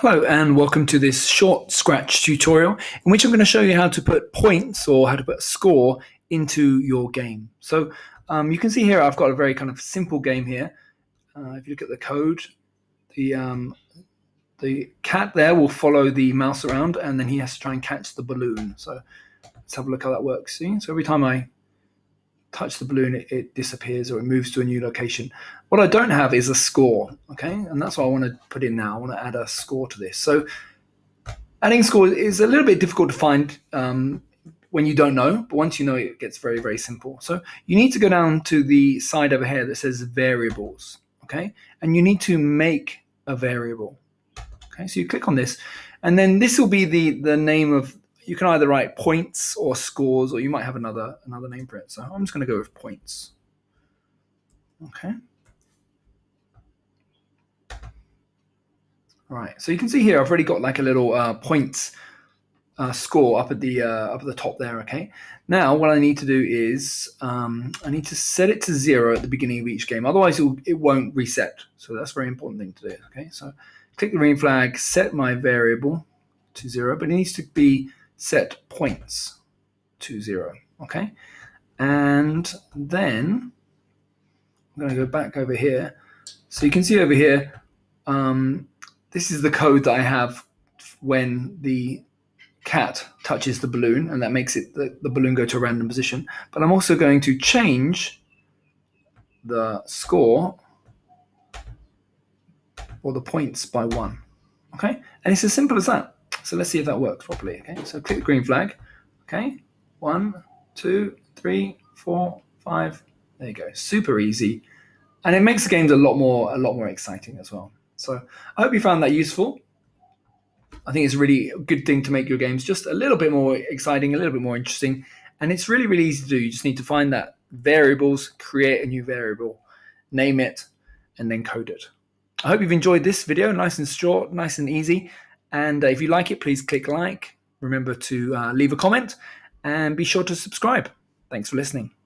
Hello and welcome to this short Scratch tutorial in which I'm going to show you how to put points or how to put a score into your game. So um, you can see here I've got a very kind of simple game here. Uh, if you look at the code, the um, the cat there will follow the mouse around and then he has to try and catch the balloon. So let's have a look how that works. See? So every time I touch the balloon, it, it, disappears or it moves to a new location. What I don't have is a score, okay? And that's what I want to put in now. I want to add a score to this. So adding score is a little bit difficult to find um, when you don't know, but once you know, it gets very, very simple. So you need to go down to the side over here that says variables, okay? And you need to make a variable, okay? So you click on this, and then this will be the, the name of you can either write points or scores, or you might have another another name for it. So I'm just going to go with points. Okay. All right. So you can see here, I've already got like a little uh, points uh, score up at the uh, up at the top there. Okay. Now what I need to do is um, I need to set it to zero at the beginning of each game. Otherwise, it, it won't reset. So that's a very important thing to do. Okay. So click the green flag, set my variable to zero, but it needs to be set points to zero. Okay. And then I'm going to go back over here. So you can see over here, um, this is the code that I have when the cat touches the balloon, and that makes it the, the balloon go to a random position. But I'm also going to change the score or the points by one. Okay, and it's as simple as that. So let's see if that works properly. Okay, so click the green flag. Okay, one, two, three, four, five. There you go. Super easy, and it makes the games a lot more a lot more exciting as well. So I hope you found that useful. I think it's really a really good thing to make your games just a little bit more exciting, a little bit more interesting, and it's really really easy to do. You just need to find that variables, create a new variable, name it, and then code it. I hope you've enjoyed this video, nice and short, nice and easy. And uh, if you like it, please click like. Remember to uh, leave a comment and be sure to subscribe. Thanks for listening.